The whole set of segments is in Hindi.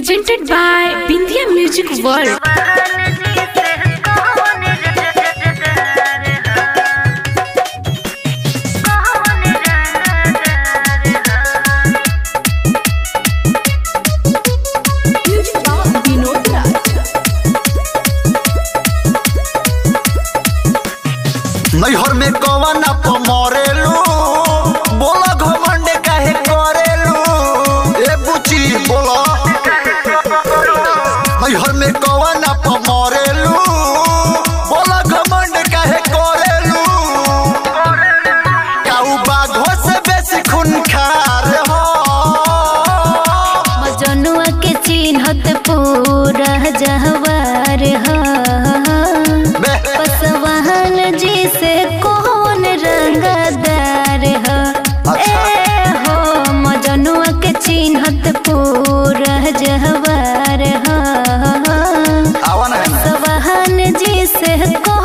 Presented by Bindiya music world नैहर में कवन अप मरेलू। नैहर में जी से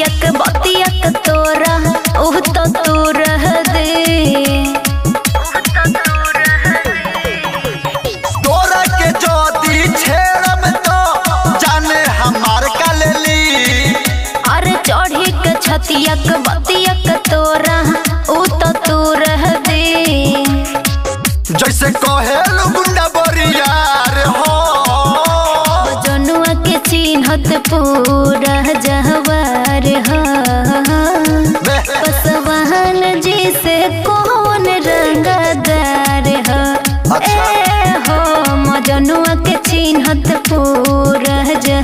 छतियक बतियक तोरा उह तो तू रह दे। तोरा के जदी छेड़म तो जाने हमार कलेली। अरे चढ़ी के छतियक बतियक तोरा उह तो तू रह दे। जैसे कहेलू गुंडा बरियार हो। जनुआ के चिन्हत पूरा जहवार ह जी से कौन रंगदार ह। अच्छा। हो मजनुआ के चिन्हत पूरा जहवार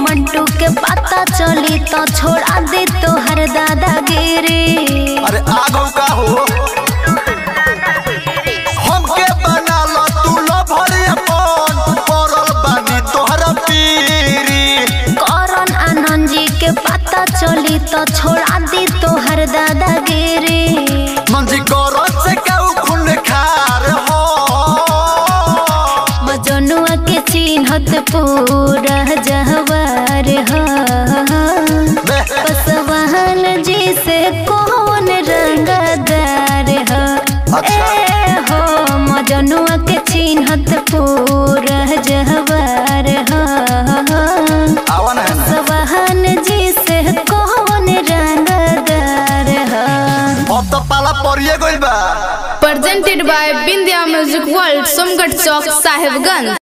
मंटू के पता चली तो छोड़ा दे तोहर दादागिरी अरे आगो का हो। तू पता चली तो छोड़ा दी तोहर दादागिरी मंजी करो से खून खार हो। मजनुआ के चिन्हत पूरा जहवार ह बे, पसवाहन जी से कौन रंगदार ह अच्छा। हो मजनुआ के चिन्हत पूरा जहवार ह आवा ना है ना। सवाहन जी से कौन रंगदार तो पाला पड़िए गइल बा Presented by Bindia Music World, Somgat Chowk, Sahibganj.